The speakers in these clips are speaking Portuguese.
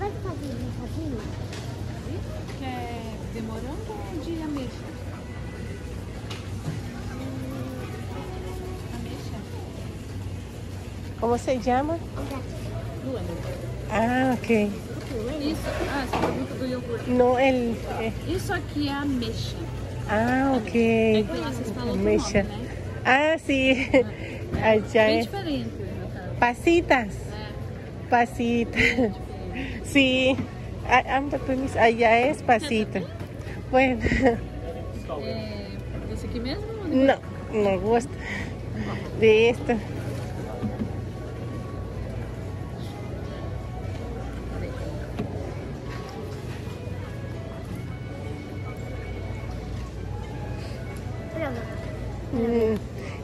vai fazer um sozinho? Quer de morango ou de ameixa? Ameixa? ¿Cómo se llama? Luana. Ah, ok. Isso, ah, você pergunta do iogurte. No, el... eh, Isso aqui é ameixa. Ah, É ok. que lá vocês falam Ameixa. nome, né? Ah, sí. Allá Bem es diferente, pasitas. É, Pasitas. Sí. Ah, permiso. Allá es pasita. Bueno, de- no, no gusta de esto. Pronto. Mm,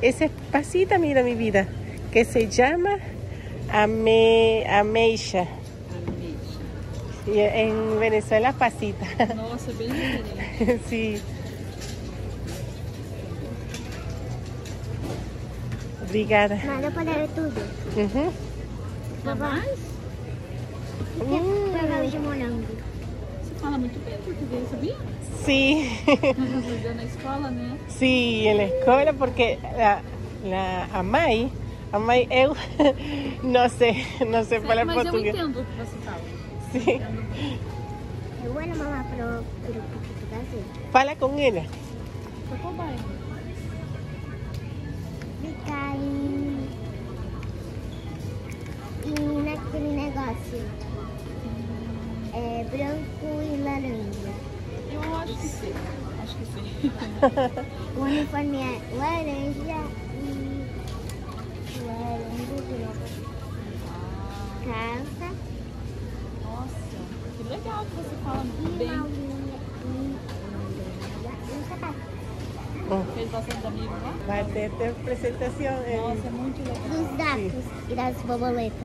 Esa es pasita, mira mi vida, que se llama ame, ameixa. Y en Venezuela pasita. Nossa, bem diferente. sí. Obrigada. Manda para ver tudo. Quer mais? Hum. o de morango? Você fala muito bem português, sabia? Sí, Aprendeu na escola, né? sí, en la escuela porque la, la Amai, Amai, eu no sé, no sé falar Mas eu português. entendo o que você fala. Sí. É bueno, mamá, pero, pero português. Fala con ella. Com banho. Fica em... em naquele negócio. É branco e laranja. Eu acho que sim. Acho que sim. O uniforme é laranja e... Laranja e branco. Calça Nossa, que legal que você fala bem. sapato. Fez bastante amigos lá? Va a ter apresentación. en- Nossa, é muito legal. Dos gatos e das borboletas.